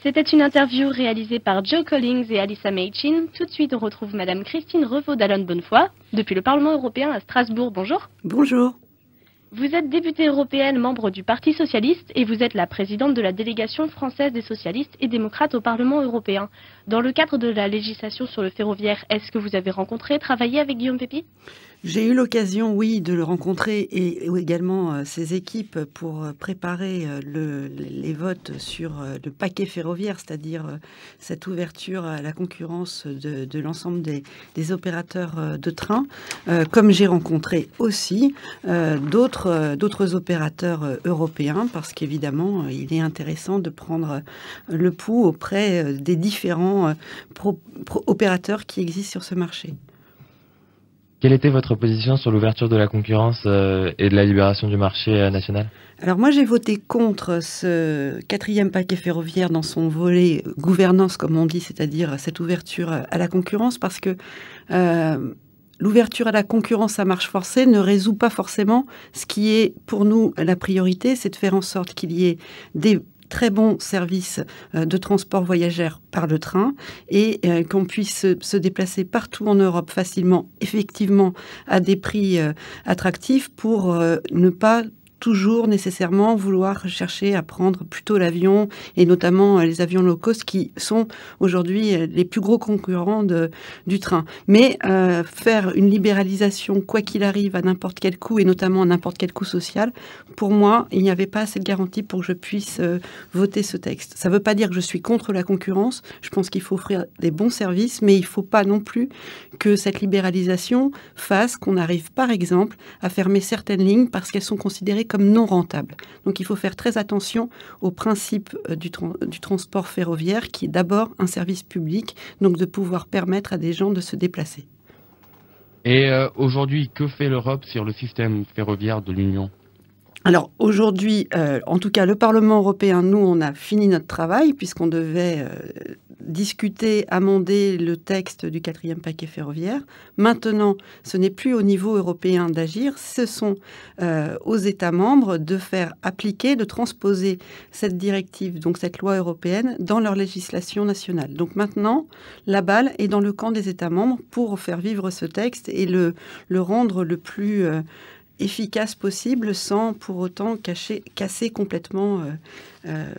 C'était une interview réalisée par Joe Collins et Alissa Meichin. Tout de suite, on retrouve Madame Christine Revaud d'Alonne Bonnefoy, depuis le Parlement européen à Strasbourg. Bonjour. Bonjour. Vous êtes députée européenne, membre du Parti socialiste, et vous êtes la présidente de la délégation française des socialistes et démocrates au Parlement européen. Dans le cadre de la législation sur le ferroviaire, est-ce que vous avez rencontré, travaillé avec Guillaume Pépi? J'ai eu l'occasion, oui, de le rencontrer et également euh, ses équipes pour euh, préparer euh, le, les votes sur le paquet ferroviaire, c'est-à-dire cette ouverture à la concurrence de, l'ensemble des, opérateurs de train. comme j'ai rencontré aussi d'autres opérateurs européens parce qu'évidemment, il est intéressant de prendre le pouls auprès des différents opérateurs qui existent sur ce marché. Quelle était votre position sur l'ouverture de la concurrence et de la libération du marché national? Alors moi j'ai voté contre ce quatrième paquet ferroviaire dans son volet gouvernance comme on dit, c'est-à-dire cette ouverture à la concurrence parce que l'ouverture à la concurrence à marche forcée ne résout pas forcément ce qui est pour nous la priorité, c'est de faire en sorte qu'il y ait des très bons services euh, de transport voyageurs par le train et euh, qu'on puisse se déplacer partout en Europe facilement, effectivement, à des prix euh, attractifs pour ne pas toujours nécessairement vouloir chercher à prendre plutôt l'avion et notamment euh, les avions low cost qui sont aujourd'hui euh, les plus gros concurrents du train. Mais euh, faire une libéralisation quoi qu'il arrive à n'importe quel coût et notamment à n'importe quel coût social, pour moi, il n'y avait pas assez de garantie pour que je puisse voter ce texte. Ça ne veut pas dire que je suis contre la concurrence. Je pense qu'il faut offrir des bons services, mais il ne faut pas non plus que cette libéralisation fasse qu'on arrive par exemple à fermer certaines lignes parce qu'elles sont considérées comme non rentable. Donc il faut faire très attention au principe euh, du, du transport ferroviaire qui est d'abord un service public, donc de pouvoir permettre à des gens de se déplacer. Et euh, aujourd'hui, que fait l'Europe sur le système ferroviaire de l'Union? Alors aujourd'hui, euh, en tout cas, le Parlement européen, nous, on a fini notre travail puisqu'on devait discuter, amender le texte du quatrième paquet ferroviaire. Maintenant, ce n'est plus au niveau européen d'agir, ce sont euh, aux États membres de faire appliquer, de transposer cette directive, donc cette loi européenne, dans leur législation nationale. Donc maintenant, la balle est dans le camp des États membres pour faire vivre ce texte et le, rendre le plus... Euh, efficace possible sans pour autant cacher, casser complètement, euh, euh,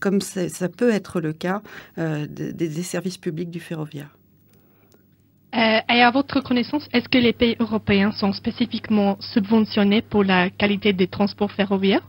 comme ça peut être le cas euh, des, services publics du ferroviaire. et à votre connaissance, est-ce que les pays européens sont spécifiquement subventionnés pour la qualité des transports ferroviaires?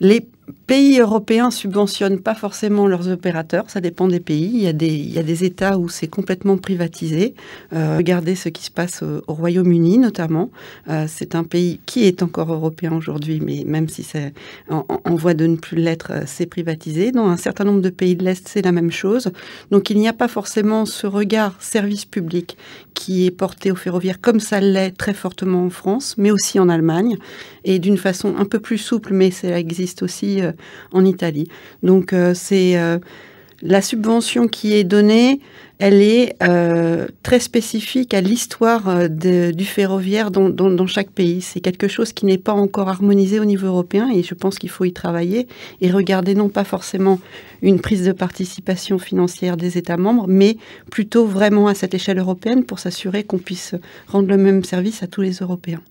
Les pays européens subventionnent pas forcément leurs opérateurs, ça dépend des pays. Il y a des, il y a des États où c'est complètement privatisé. Euh, regardez ce qui se passe au, Royaume-Uni notamment. Euh, c'est un pays qui est encore européen aujourd'hui, mais même si c'est en, voie de ne plus l'être, euh, c'est privatisé. Dans un certain nombre de pays de l'Est, c'est la même chose. Donc il n'y a pas forcément ce regard service public qui est porté au ferroviaire comme ça l'est très fortement en France, mais aussi en Allemagne, et d'une façon un peu plus souple, mais ça existe aussi euh, en Italie. Donc euh, c'est euh, la subvention qui est donnée, elle est très spécifique à l'histoire du ferroviaire dans, dans chaque pays. C'est quelque chose qui n'est pas encore harmonisé au niveau européen et je pense qu'il faut y travailler et regarder non pas forcément une prise de participation financière des États membres, mais plutôt vraiment à cette échelle européenne pour s'assurer qu'on puisse rendre le même service à tous les Européens.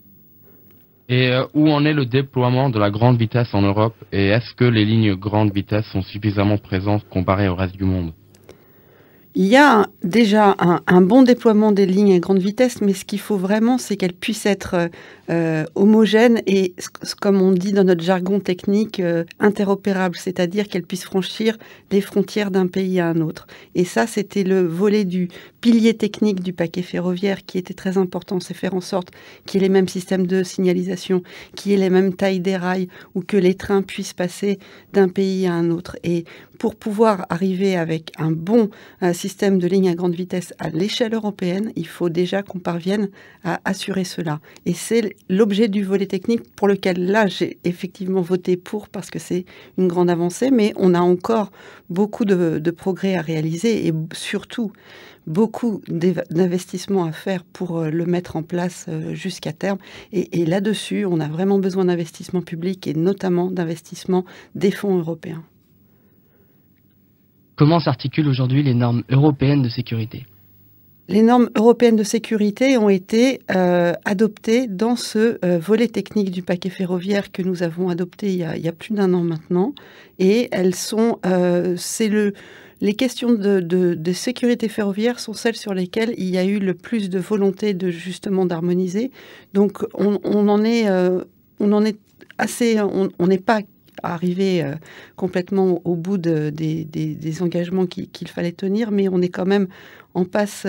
Et euh, où en est le déploiement de la grande vitesse en Europe? Et est-ce que les lignes grande vitesse sont suffisamment présentes comparées au reste du monde? Il y a déjà un, bon déploiement des lignes à grande vitesse, mais ce qu'il faut vraiment, c'est qu'elles puissent être euh, homogènes et, comme on dit dans notre jargon technique, euh, interopérables, c'est-à-dire qu'elles puissent franchir les frontières d'un pays à un autre. Et ça, c'était le volet du pilier technique du paquet ferroviaire qui était très important, c'est faire en sorte qu'il y ait les mêmes systèmes de signalisation, qu'il y ait les mêmes tailles des rails, ou que les trains puissent passer d'un pays à un autre. Et pour pouvoir arriver avec un bon euh, système de lignes à grande vitesse à l'échelle européenne, il faut déjà qu'on parvienne à assurer cela. Et c'est l'objet du volet technique pour lequel là j'ai effectivement voté pour parce que c'est une grande avancée, mais on a encore beaucoup de, progrès à réaliser et surtout beaucoup d'investissements à faire pour euh, le mettre en place euh, jusqu'à terme. Et là-dessus, on a vraiment besoin d'investissements publics et notamment d'investissements des fonds européens. Comment s'articulent aujourd'hui les normes européennes de sécurité les normes européennes de sécurité ont été euh, adoptées dans ce euh, volet technique du paquet ferroviaire que nous avons adopté il y a, plus d'un an maintenant. Et elles sont, euh, c'est le, les questions de, sécurité ferroviaire sont celles sur lesquelles il y a eu le plus de volonté de justement d'harmoniser. Donc on, en est, on en est assez, on n'est pas arrivé complètement au bout des, engagements qu'il fallait tenir, mais on est quand même on passe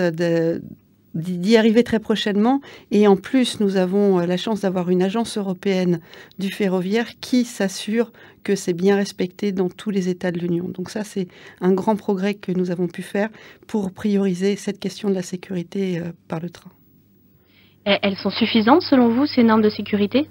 d'y arriver très prochainement. Et en plus, nous avons euh, la chance d'avoir une agence européenne du ferroviaire qui s'assure que c'est bien respecté dans tous les États de l'Union. Donc ça, c'est un grand progrès que nous avons pu faire pour prioriser cette question de la sécurité euh, par le train. Elles sont suffisantes selon vous, ces normes de sécurité?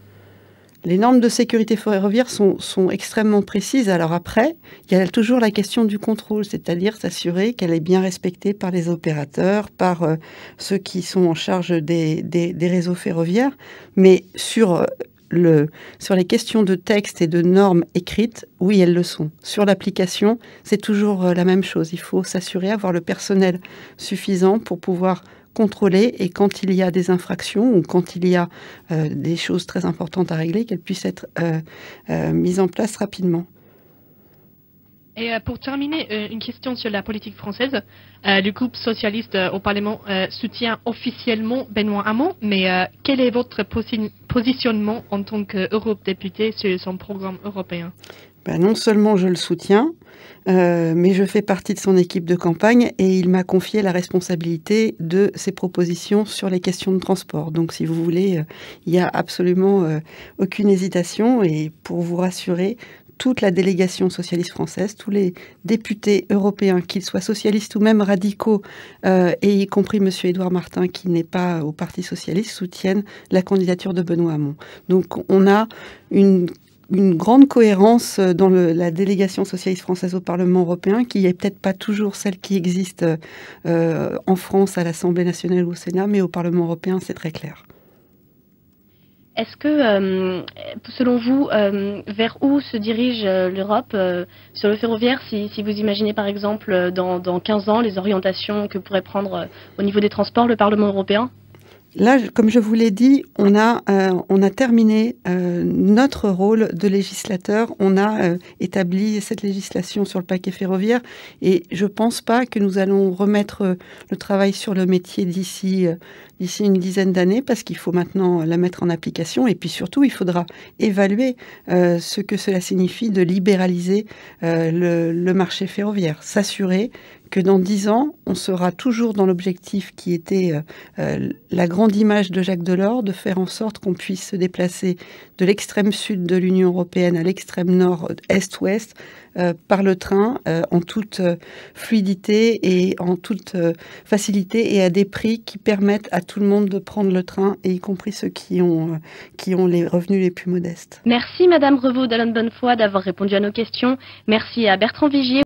Les normes de sécurité ferroviaire sont, extrêmement précises. Alors après, il y a toujours la question du contrôle, c'est-à-dire s'assurer qu'elle est bien respectée par les opérateurs, par euh, ceux qui sont en charge des, réseaux ferroviaires. Mais sur, euh, sur les questions de texte et de normes écrites, oui, elles le sont. Sur l'application, c'est toujours euh, la même chose. Il faut s'assurer d'avoir le personnel suffisant pour pouvoir contrôler et quand il y a des infractions ou quand il y a euh, des choses très importantes à régler, qu'elles puissent être euh, euh, mises en place rapidement. Et pour terminer, une question sur la politique française. le groupe socialiste au Parlement soutient officiellement Benoît Hamon, mais quel est votre positionnement en tant qu'eurodéputé sur son programme européen? Ben, Non seulement je le soutiens, euh, mais je fais partie de son équipe de campagne et il m'a confié la responsabilité de ses propositions sur les questions de transport. Donc, si vous voulez, euh, il n'y a absolument euh, aucune hésitation et pour vous rassurer, toute la délégation socialiste française, tous les députés européens, qu'ils soient socialistes ou même radicaux, et y compris M. Édouard Martin, qui n'est pas au Parti socialiste, soutiennent la candidature de Benoît Hamon. Donc on a une une grande cohérence euh, dans la délégation socialiste française au Parlement européen, qui n'est peut-être pas toujours celle qui existe euh, en France à l'Assemblée nationale ou au Sénat, mais au Parlement européen, c'est très clair. Est-ce que, euh, selon vous, vers où se dirige l'Europe sur le ferroviaire si, vous imaginez par exemple dans, dans, 15 ans les orientations que pourrait prendre au niveau des transports le Parlement européen? Là, comme je vous l'ai dit, on a, euh, terminé euh, notre rôle de législateur. On a euh, établi cette législation sur le paquet ferroviaire et je ne pense pas que nous allons remettre le travail sur le métier d'ici d'ici une dizaine d'années parce qu'il faut maintenant la mettre en application. Et puis surtout il faudra évaluer ce que cela signifie de libéraliser le, le marché ferroviaire, s'assurer que dans dix ans, on sera toujours dans l'objectif qui était euh, euh, la grande image de Jacques Delors, de faire en sorte qu'on puisse se déplacer de l'extrême sud de l'Union européenne à l'extrême nord, est-ouest, euh, par le train, en toute fluidité et en toute facilité et à des prix qui permettent à tout le monde de prendre le train, et y compris ceux qui ont, qui ont les revenus les plus modestes. Merci Madame Revaux d'Alain Bonnefoy d'avoir répondu à nos questions. Merci à Bertrand Vigier.